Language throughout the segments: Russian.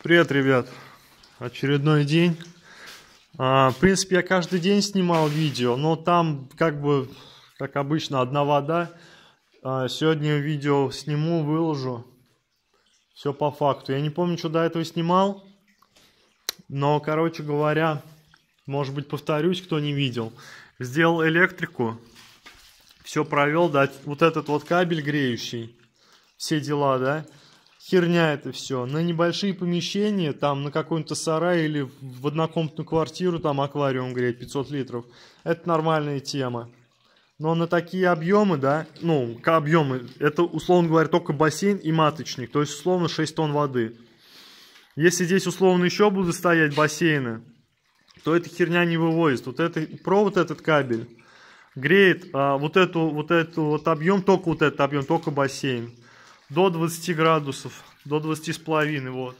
Привет, ребят! Очередной день. А, в принципе, я каждый день снимал видео, но там, как бы, как обычно, одна вода. А, сегодня видео сниму, выложу. Все по факту. Я не помню, что до этого снимал. Но, короче говоря, может быть, повторюсь, кто не видел. Сделал электрику. Все провел, да, вот этот вот кабель греющий. Все дела, да херня это все. На небольшие помещения, там на какой-то сарай или в однокомнатную квартиру, там аквариум греть 500 литров, это нормальная тема. Но на такие объемы, да, ну, объемы, это, условно говоря, только бассейн и маточник, то есть, условно, 6 тонн воды. Если здесь, условно, еще будут стоять бассейны, то эта херня не вывозит. Вот это, провод этот кабель греет а, вот, эту, вот эту вот объем, только вот этот объем, только бассейн до 20 градусов, до 20 с половиной, вот.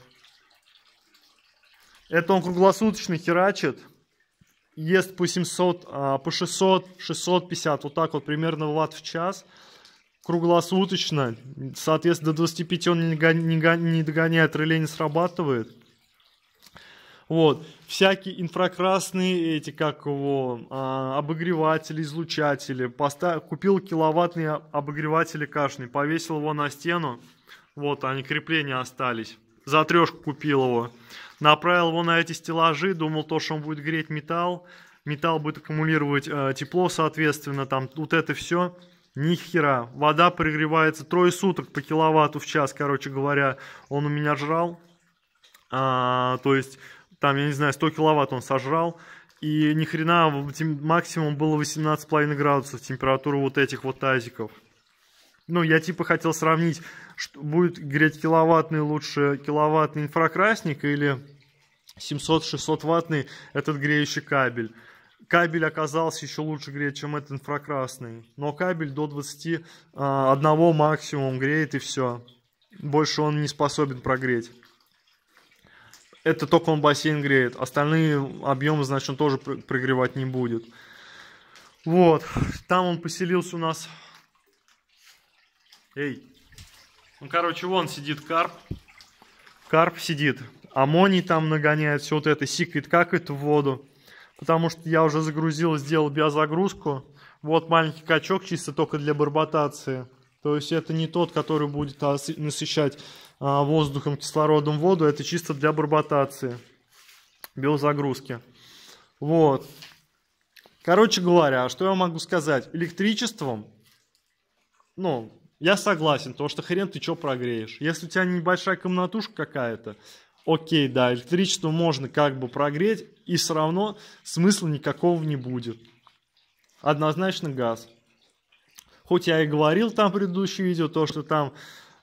Это он круглосуточно херачит, ест по 700, а, по 600, 650, вот так вот примерно ватт в час, круглосуточно, соответственно, до 25 он не догоняет, реле не срабатывает. Вот. Всякие инфракрасные эти, как его, а, обогреватели, излучатели. Поставил, купил киловаттные обогреватели кашни, повесил его на стену. Вот, они крепления остались. За трешку купил его. Направил его на эти стеллажи, думал то, что он будет греть металл. Металл будет аккумулировать э, тепло, соответственно, там вот это все. Ни хера. Вода прогревается трое суток по киловатту в час, короче говоря. Он у меня жрал. А, то есть там, я не знаю, 100 киловатт он сожрал, и ни хрена, максимум было 18,5 градусов температура вот этих вот тазиков. Ну, я типа хотел сравнить, что будет греть киловаттный лучше киловаттный инфракрасник или 700-600 ваттный этот греющий кабель. Кабель оказался еще лучше греть, чем этот инфракрасный. Но кабель до 21 а, максимум греет и все. Больше он не способен прогреть это только он бассейн греет. Остальные объемы, значит, он тоже прогревать не будет. Вот. Там он поселился у нас. Эй. Ну, короче, вон сидит карп. Карп сидит. Аммоний там нагоняет. Все вот это сикает, какает в воду. Потому что я уже загрузил, сделал биозагрузку. Вот маленький качок чисто только для барботации. То есть это не тот, который будет насыщать воздухом, кислородом воду, это чисто для барботации, биозагрузки. Вот. Короче говоря, что я могу сказать? Электричеством, ну, я согласен, то что хрен ты что прогреешь. Если у тебя небольшая комнатушка какая-то, окей, да, электричество можно как бы прогреть, и все равно смысла никакого не будет. Однозначно газ. Хоть я и говорил там в предыдущем видео, то, что там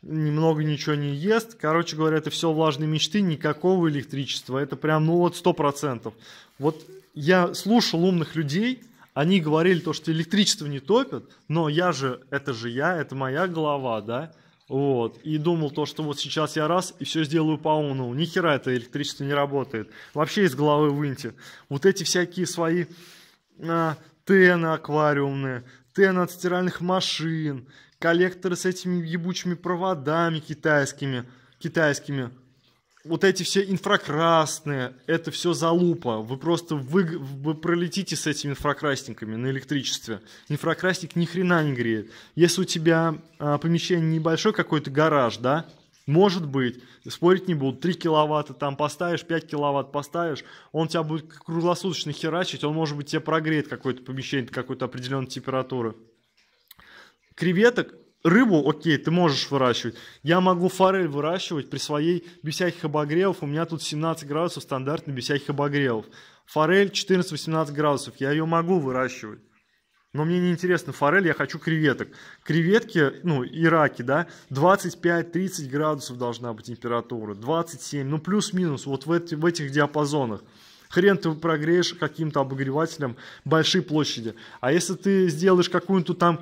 немного ничего не ест. Короче говоря, это все влажные мечты, никакого электричества. Это прям, ну вот, сто процентов. Вот я слушал умных людей, они говорили то, что электричество не топят, но я же, это же я, это моя голова, да, вот, и думал то, что вот сейчас я раз и все сделаю по умному. Ни хера это электричество не работает. Вообще из головы выньте. Вот эти всякие свои а, тены аквариумные, тены от стиральных машин, коллекторы с этими ебучими проводами китайскими, китайскими. Вот эти все инфракрасные, это все залупа. Вы просто вы, вы пролетите с этими инфракрасниками на электричестве. Инфракрасник ни хрена не греет. Если у тебя а, помещение небольшое, какой-то гараж, да, может быть, спорить не буду, 3 киловатта там поставишь, 5 киловатт поставишь, он тебя будет круглосуточно херачить, он может быть тебе прогреет какое-то помещение, какой-то определенной температуры. Креветок, рыбу, окей, ты можешь выращивать. Я могу форель выращивать при своей, без всяких обогревов. У меня тут 17 градусов стандартно, без всяких обогревов. Форель 14-18 градусов, я ее могу выращивать. Но мне не интересно форель, я хочу креветок. Креветки, ну, и раки, да, 25-30 градусов должна быть температура, 27, ну, плюс-минус, вот в, эти, в этих диапазонах. Хрен ты прогреешь каким-то обогревателем большие площади. А если ты сделаешь какую-нибудь там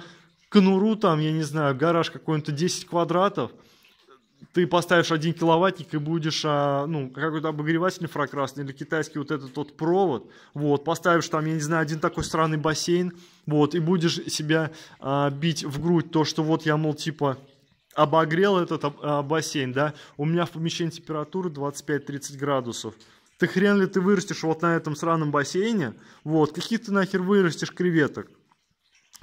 конуру, там, я не знаю, гараж какой-нибудь 10 квадратов, ты поставишь один киловаттник и будешь, а, ну, какой-то обогреватель инфракрасный или китайский вот этот вот провод, вот, поставишь там, я не знаю, один такой странный бассейн, вот, и будешь себя а, бить в грудь то, что вот я, мол, типа, обогрел этот а, бассейн, да, у меня в помещении температура 25-30 градусов. Ты хрен ли ты вырастешь вот на этом сраном бассейне? Вот, какие ты нахер вырастешь креветок?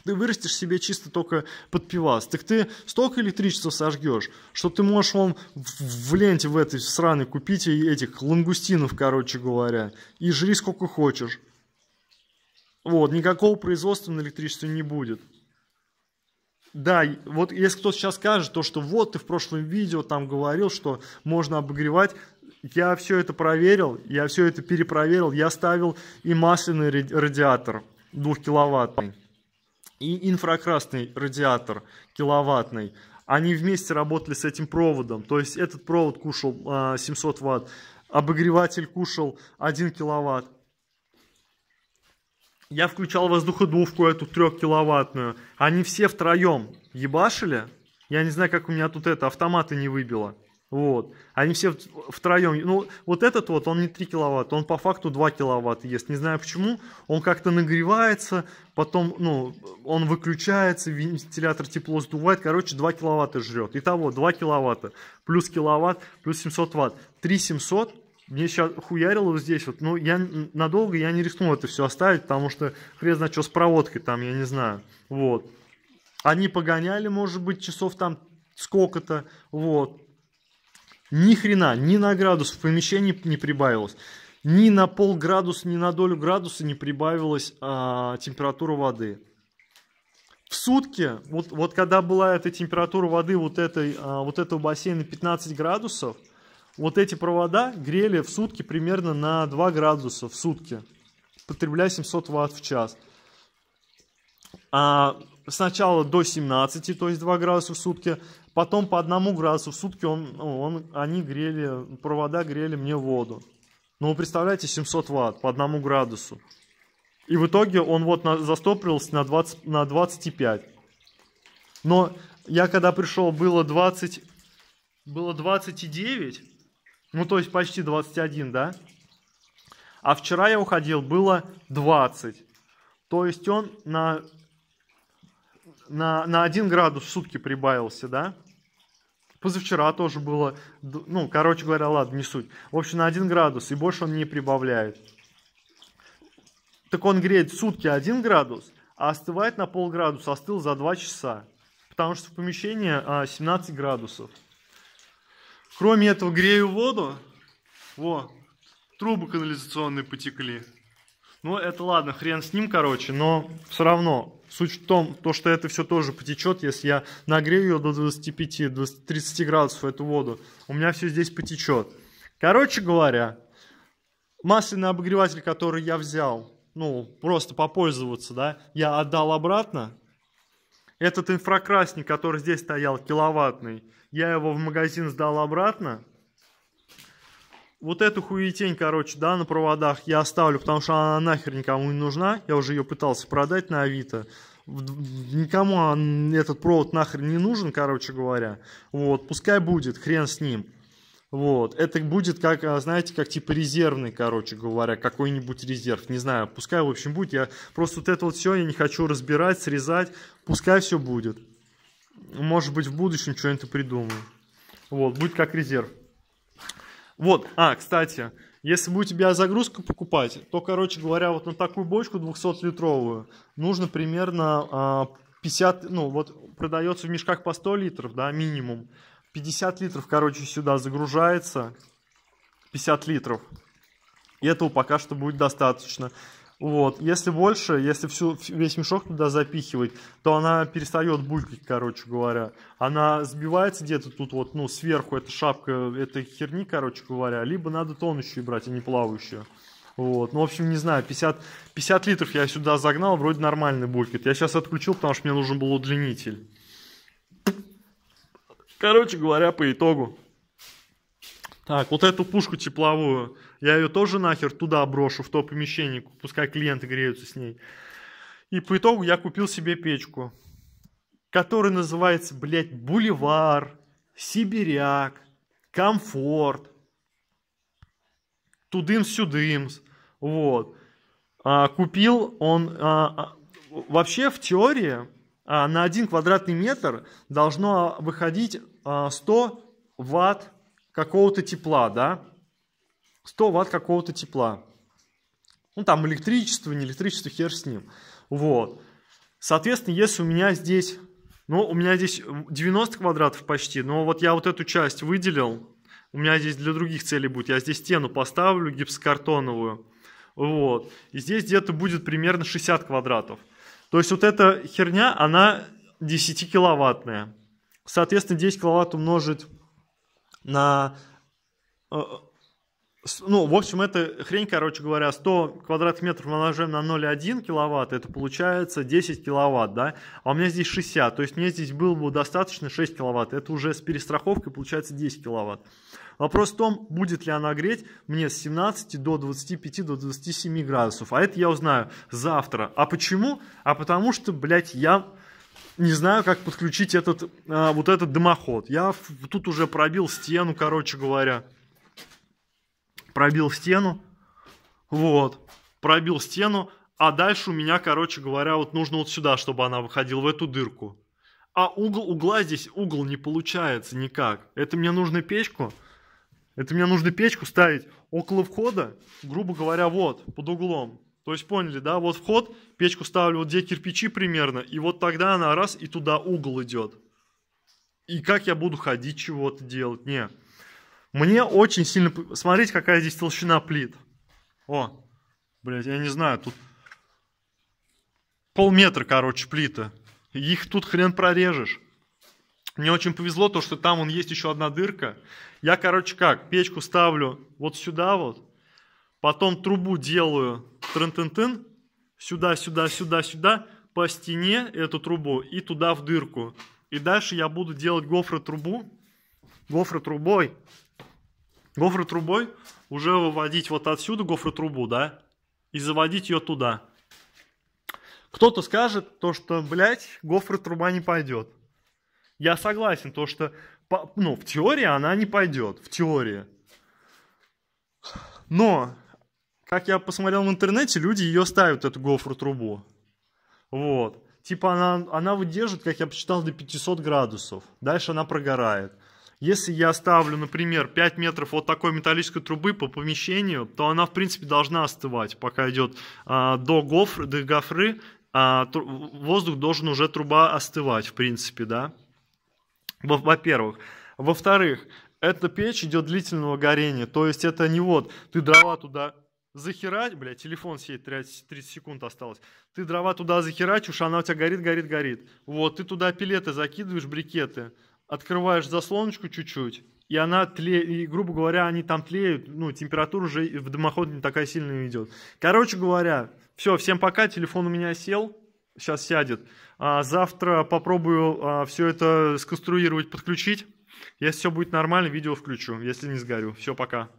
Ты вырастешь себе чисто только под пивас. Так ты столько электричества сожгешь, что ты можешь вон в, ленте в этой сраной купить этих лангустинов, короче говоря, и жри сколько хочешь. Вот, никакого производства на электричестве не будет. Да, вот если кто сейчас скажет, то, что вот ты в прошлом видео там говорил, что можно обогревать, я все это проверил, я все это перепроверил, я ставил и масляный радиатор двухкиловаттный, и инфракрасный радиатор киловаттный. Они вместе работали с этим проводом, то есть этот провод кушал 700 а, ватт, обогреватель кушал 1 киловатт. Я включал воздуходувку эту трехкиловаттную. Они все втроем ебашили. Я не знаю, как у меня тут это, автоматы не выбило. Вот. Они все втроем. Ну, вот этот вот, он не 3 киловатта, он по факту 2 киловатта ест. Не знаю почему. Он как-то нагревается, потом, ну, он выключается, вентилятор тепло сдувает. Короче, 2 киловатта жрет. Итого, 2 киловатта плюс киловатт плюс 700 ватт. 3 700 мне сейчас хуярило вот здесь вот, ну, я надолго я не рискнул это все оставить, потому что хрен знает, что с проводкой там, я не знаю, вот. Они погоняли, может быть, часов там сколько-то, вот. Ни хрена, ни на градус в помещении не прибавилось, ни на полградуса, ни на долю градуса не прибавилась а, температура воды. В сутки, вот, вот когда была эта температура воды вот, этой, а, вот этого бассейна 15 градусов, вот эти провода грели в сутки примерно на 2 градуса в сутки, потребляя 700 ватт в час. А сначала до 17, то есть 2 градуса в сутки, потом по 1 градусу в сутки он, ну, он, они грели, провода грели мне воду. Ну, вы представляете, 700 ватт по 1 градусу. И в итоге он вот на, застопорился на, 20, на 25. Но я когда пришел, было 20, было 29, ну, то есть почти 21, да? А вчера я уходил, было 20. То есть он на, на, на 1 градус в сутки прибавился, да? Позавчера тоже было, ну, короче говоря, ладно, не суть. В общем, на 1 градус, и больше он не прибавляет. Так он греет сутки 1 градус, а остывает на полградуса, остыл за 2 часа. Потому что в помещении 17 а, градусов. Кроме этого грею воду. Во, трубы канализационные потекли. Ну, это ладно, хрен с ним, короче, но все равно. Суть в том, то, что это все тоже потечет, если я нагрею ее до 25-30 градусов, эту воду, у меня все здесь потечет. Короче говоря, масляный обогреватель, который я взял, ну, просто попользоваться, да, я отдал обратно. Этот инфракрасник, который здесь стоял, киловаттный, я его в магазин сдал обратно. Вот эту хуетень, короче, да, на проводах я оставлю, потому что она нахер никому не нужна. Я уже ее пытался продать на Авито. Никому этот провод нахер не нужен, короче говоря. Вот, пускай будет, хрен с ним. Вот, это будет как, а, знаете, как типа резервный, короче говоря, какой-нибудь резерв, не знаю, пускай, в общем, будет, я просто вот это вот все я не хочу разбирать, срезать, пускай все будет. Может быть, в будущем что-нибудь придумаю. Вот, будет как резерв. Вот, а, кстати, если будете биозагрузку покупать, то, короче говоря, вот на такую бочку 200-литровую нужно примерно 50, а, ну, вот продается в мешках по 100 литров, да, минимум. 50 литров, короче, сюда загружается. 50 литров. И этого пока что будет достаточно. Вот. Если больше, если всю, весь мешок туда запихивать, то она перестает булькать, короче говоря. Она сбивается где-то тут вот, ну, сверху, эта шапка этой херни, короче говоря. Либо надо тонущую брать, а не плавающую. Вот. Ну, в общем, не знаю, 50, 50 литров я сюда загнал, вроде нормальный булькает. Я сейчас отключил, потому что мне нужен был удлинитель. Короче говоря, по итогу. Так, вот эту пушку тепловую я ее тоже нахер туда брошу, в то помещение, пускай клиенты греются с ней. И по итогу я купил себе печку, которая называется, блядь, Бульвар, Сибиряк, Комфорт, Тудымс-сюдымс, вот. А, купил он, а, а, вообще в теории, а, на 1 квадратный метр должно выходить а, 100 ватт какого-то тепла, да? 100 ватт какого-то тепла. Ну, там электричество, не электричество, хер с ним. Вот. Соответственно, если у меня здесь, ну, у меня здесь 90 квадратов почти, но вот я вот эту часть выделил, у меня здесь для других целей будет, я здесь стену поставлю гипсокартоновую, вот, и здесь где-то будет примерно 60 квадратов. То есть вот эта херня, она 10 киловаттная. Соответственно, 10 киловатт умножить на э, ну, в общем, это хрень, короче говоря, 100 квадратных метров умножаем на 0,1 киловатт, это получается 10 киловатт, да, а у меня здесь 60, то есть мне здесь было бы достаточно 6 киловатт, это уже с перестраховкой получается 10 киловатт. Вопрос в том, будет ли она греть мне с 17 до 25, до 27 градусов, а это я узнаю завтра. А почему? А потому что, блядь, я не знаю, как подключить этот, а, вот этот дымоход. Я тут уже пробил стену, короче говоря пробил стену, вот, пробил стену, а дальше у меня, короче говоря, вот нужно вот сюда, чтобы она выходила в эту дырку. А угол угла здесь, угол не получается никак. Это мне нужно печку, это мне нужно печку ставить около входа, грубо говоря, вот, под углом. То есть поняли, да? Вот вход, печку ставлю вот где кирпичи примерно, и вот тогда она раз, и туда угол идет. И как я буду ходить чего-то делать? Не. Мне очень сильно... Смотрите, какая здесь толщина плит. О, блядь, я не знаю, тут полметра, короче, плита. Их тут хрен прорежешь. Мне очень повезло то, что там вон есть еще одна дырка. Я, короче, как, печку ставлю вот сюда вот, потом трубу делаю трын-тын-тын, сюда, сюда, сюда, сюда, по стене эту трубу и туда в дырку. И дальше я буду делать гофротрубу, гофротрубой, гофротрубой уже выводить вот отсюда гофротрубу, да, и заводить ее туда. Кто-то скажет то, что, блядь, гофротруба не пойдет. Я согласен, то, что, ну, в теории она не пойдет, в теории. Но, как я посмотрел в интернете, люди ее ставят, эту гофротрубу. Вот. Типа она, она выдерживает, как я посчитал, до 500 градусов. Дальше она прогорает. Если я ставлю, например, 5 метров вот такой металлической трубы по помещению, то она, в принципе, должна остывать, пока идет а, до, гофры, до гофры, а, воздух должен уже труба остывать, в принципе, да, во-первых. Во-вторых, эта печь идет длительного горения, то есть это не вот, ты дрова туда захерать, блядь, телефон сеет 30, 30 секунд осталось. Ты дрова туда захерачишь, она у тебя горит, горит, горит. Вот, ты туда пилеты закидываешь, брикеты открываешь заслоночку чуть-чуть, и она тлеет, и, грубо говоря, они там тлеют, ну, температура уже в дымоходе не такая сильная идет. Короче говоря, все, всем пока, телефон у меня сел, сейчас сядет. А завтра попробую а, все это сконструировать, подключить. Если все будет нормально, видео включу, если не сгорю. Все, пока.